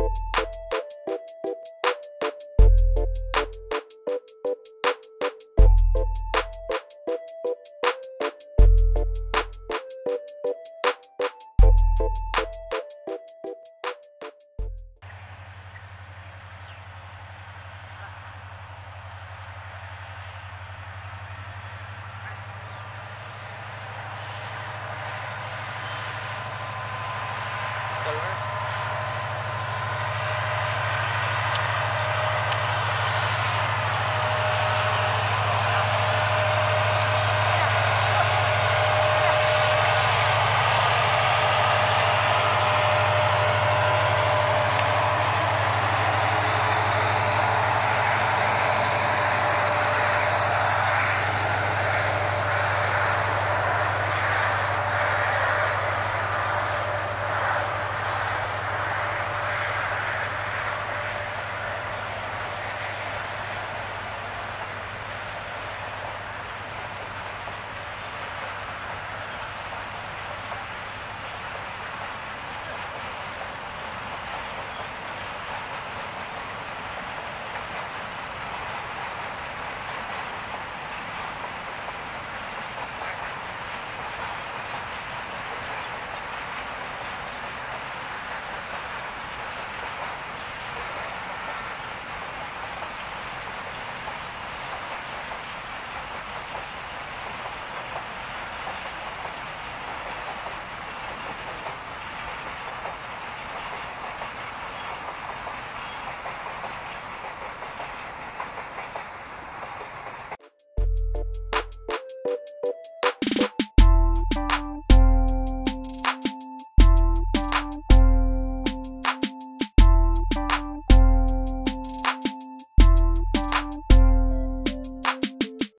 you